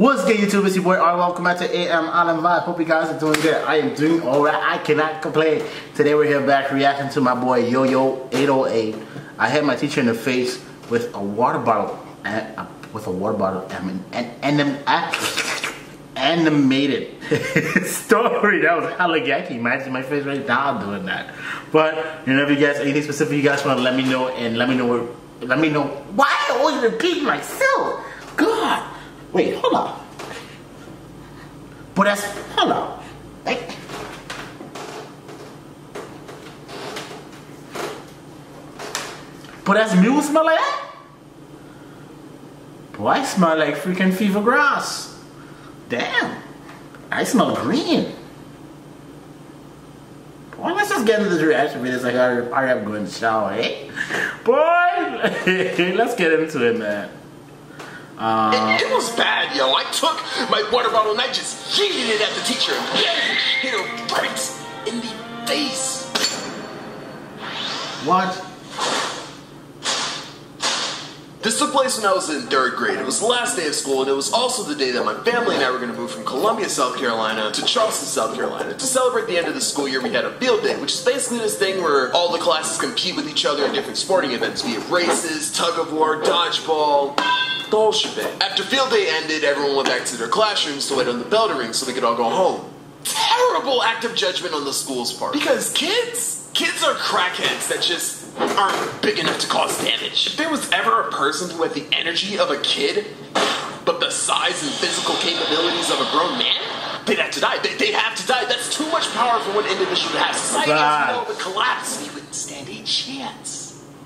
What's good YouTube? It's your boy R. Welcome back to AM Island Vibe. Hope you guys are doing good. I am doing alright. I cannot complain. Today we're here back reacting to my boy Yo Yo 808. I hit my teacher in the face with a water bottle and uh, with a water bottle I mean, and and and, and animated story. That was hella can imagine my face right now doing that. But you know, if you guys anything specific you guys want to let me know and let me know where, let me know why I always repeat myself. Wait, hold on. But that's, hold on. Hey. But that's mule smell like that? Boy, I smell like freaking fever grass. Damn. I smell green. Boy, let's just get into this reaction video. It's like, I am going to shower, eh? Boy, let's get into it, man. Uh, it, it, was bad, yo. I took my water bottle and I just yeeted it at the teacher and hit her right in the face. What? This took place when I was in third grade. It was the last day of school, and it was also the day that my family and I were going to move from Columbia, South Carolina to Charleston, South Carolina. To celebrate the end of the school year, we had a field day, which is basically this thing where all the classes compete with each other in different sporting events, be it races, tug of war, dodgeball, shebang. After field day ended, everyone went back to their classrooms to wait on the bell to ring so they could all go home. Terrible act of judgment on the school's part. Because kids, kids are crackheads that just aren't big enough to cause damage. If there was ever a person who had the energy of a kid, but the size and physical capabilities of a grown man, they'd have to die. They'd have to die. That's too much power for one individual to have. Society as we know would collapse. We wouldn't stand a chance.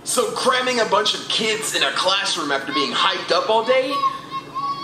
So cramming a bunch of kids in a classroom after being hyped up all day,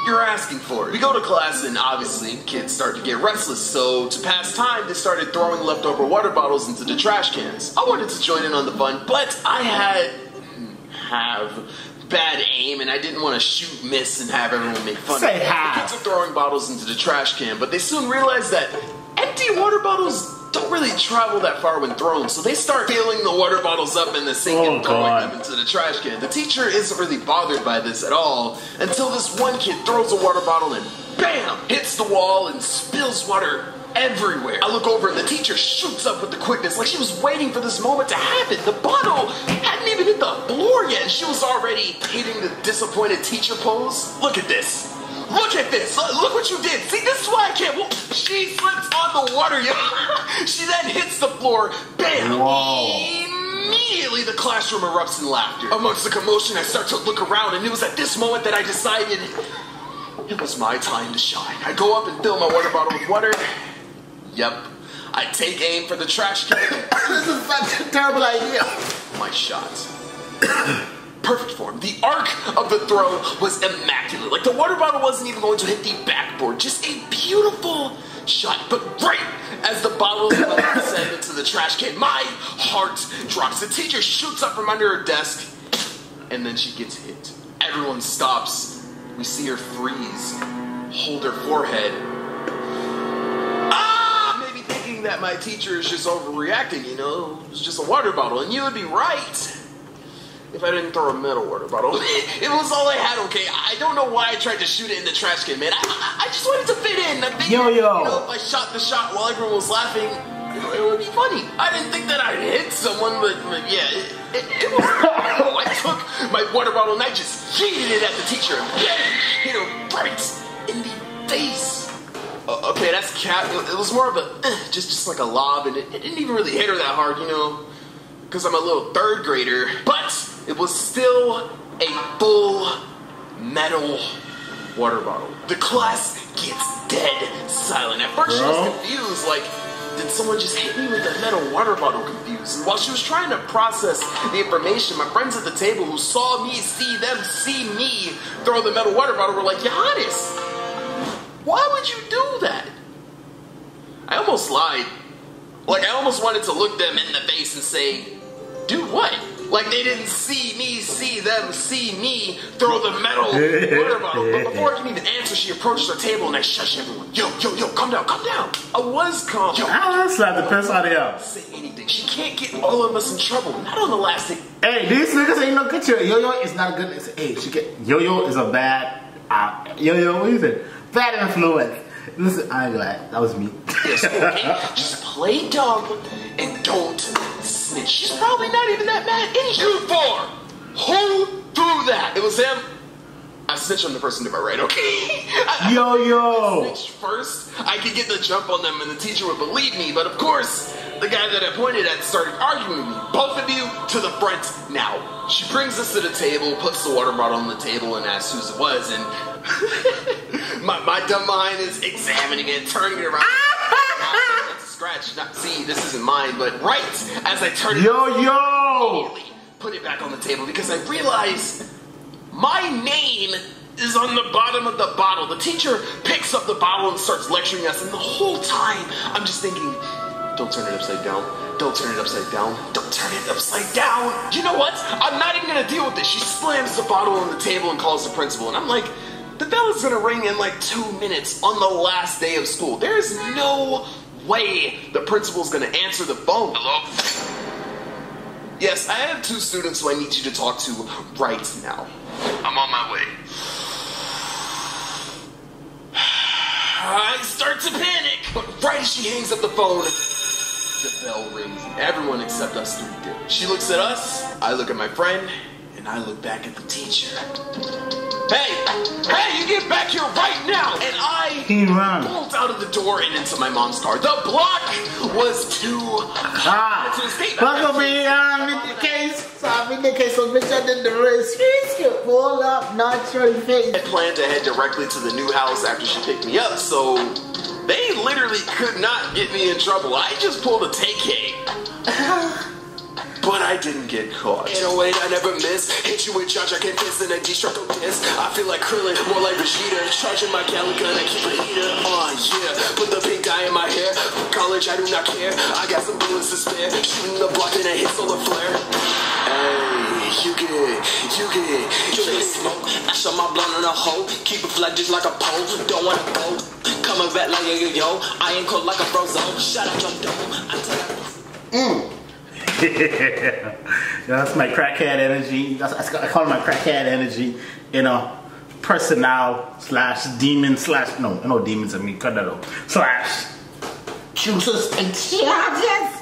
you're asking for it. We go to class and obviously kids start to get restless, so to pass time, they started throwing leftover water bottles into the trash cans. I wanted to join in on the fun, but I had mm, have bad aim and I didn't want to shoot miss and have everyone make fun Say of me. The kids are throwing bottles into the trash can, but they soon realized that empty water bottles don't really travel that far when thrown, so they start filling the water bottles up in the sink oh, and throwing God. them into the trash can. The teacher isn't really bothered by this at all until this one kid throws a water bottle and BAM! hits the wall and spills water everywhere. I look over and the teacher shoots up with the quickness like she was waiting for this moment to happen. The bottle hadn't even hit the floor yet and she was already hitting the disappointed teacher pose. Look at this. Look at this. Look what you did. See, this is why I can't. Well, she slips on the water, yo. she then hits the floor. Bam. Whoa. Immediately, the classroom erupts in laughter. Amongst the commotion, I start to look around, and it was at this moment that I decided it was my time to shine. I go up and fill my water bottle with water. Yep. I take aim for the trash can. this is such a terrible idea. My shot perfect form. The arc of the throw was immaculate. Like the water bottle wasn't even going to hit the backboard. Just a beautiful shot. But right as the bottle is about to send into the trash can, my heart drops. The teacher shoots up from under her desk, and then she gets hit. Everyone stops. We see her freeze, hold her forehead. Ah! Maybe thinking that my teacher is just overreacting, you know, it was just a water bottle, and you would be right if I didn't throw a metal water bottle. it was all I had, okay? I don't know why I tried to shoot it in the trash can, man. I, I just wanted to fit in. I figured, yo, yo. You know, if I shot the shot while everyone was laughing, it would be funny. I didn't think that I'd hit someone, but, but yeah, it, it, it was. I took my water bottle and I just yeeted it at the teacher. Hit her right in the face. Uh, okay, that's cat. It, it was more of a uh, just just like a lob, and it, it didn't even really hit her that hard, you know, because I'm a little third grader. But it was still a full metal water bottle. The class gets dead silent. At first, Bro. she was confused, like, did someone just hit me with a metal water bottle confused? And while she was trying to process the information, my friends at the table who saw me see them see me throw the metal water bottle were like, Johannes, why would you do that? I almost lied. Like, I almost wanted to look them in the face and say, dude, what? Like they didn't see me, see them, see me throw the metal water bottle. But before I can even answer, she approaches our table and I shush everyone. Yo, yo, yo, calm down, calm down. I was calm. Yo, I slap the piss out of y'all. Say anything. She can't get all of us in trouble. Not on the last thing. Hey, these niggas ain't no good to Yo-Yo is not a good. Hey, she get Yo-Yo is a bad. Uh, yo-Yo, what do you think? Bad influence. Listen, I'm glad. That was me. Yes, okay? Just play dumb and don't snitch. She's probably not even that mad. Any you four, who threw that? It was him. I snitched on the person to my right, okay? I, Yo, yo. snitched first. I could get the jump on them and the teacher would believe me, but of course, the guy that I pointed at started arguing with me. Both of you to the front now. She brings us to the table, puts the water bottle on the table, and asks whose it was, and my, my dumb mind is examining it, turning it around. It's a scratch. Not, see, this isn't mine, but right as I turn it Yo, yo. put it back on the table because I realize my name is on the bottom of the bottle. The teacher picks up the bottle and starts lecturing us, and the whole time I'm just thinking, don't turn it upside down. Don't turn it upside down. Don't turn it upside down. You know what? I'm not even gonna deal with this. She slams the bottle on the table and calls the principal, and I'm like, the bell is gonna ring in like two minutes on the last day of school. There is no way the principal's gonna answer the phone. Hello? Yes, I have two students who I need you to talk to right now. I'm on my way. I start to panic, but right as she hangs up the phone, the bell rings. Everyone except us three did. She looks at us, I look at my friend, and I look back at the teacher. Hey, hey, you get back here right now! And I He run. bolt out of the door and into my mom's car. The block was too Ah. to escape. Welcome me um, in the case. So I'm in the case of Richard in the risk. Risk. Pull up, not your face. had planned to head directly to the new house after she picked me up, so they literally could not get me in trouble. I just pulled a take But I didn't get caught. 808, I never miss. Hit you with charge, I can piss in a destructo disc. I feel like Krillin, more like Vegeta. Charging my Galaga and I keep a heater on, yeah. Put the pink dye in my hair. College, I do not care. I got some bullets to spare. Shooting the block and it hits solar flare. Hey, you get, you get, you get smoke. I shut my blunt in a hole. Keep it flat just like a pole. Don't wanna go. Coming back like yo yo yo. I ain't cold like a frozen. Shut out your dome. I tell you. yeah, that's my crackhead energy. That's, I call it my crackhead energy. You know, personnel slash demon slash no, no demons. I mean, cut that out. Slash juices and charges.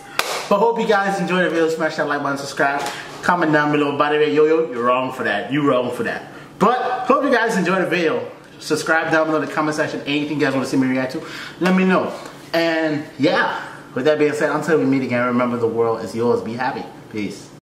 But hope you guys enjoyed the video. Smash that like button, subscribe, comment down below. By the way, yo yo, you're wrong for that. You wrong for that. But hope you guys enjoyed the video. Subscribe down below in the comment section. Anything you guys want to see me react to, let me know. And yeah, with that being said, until we meet again, remember the world is yours. Be happy. Peace.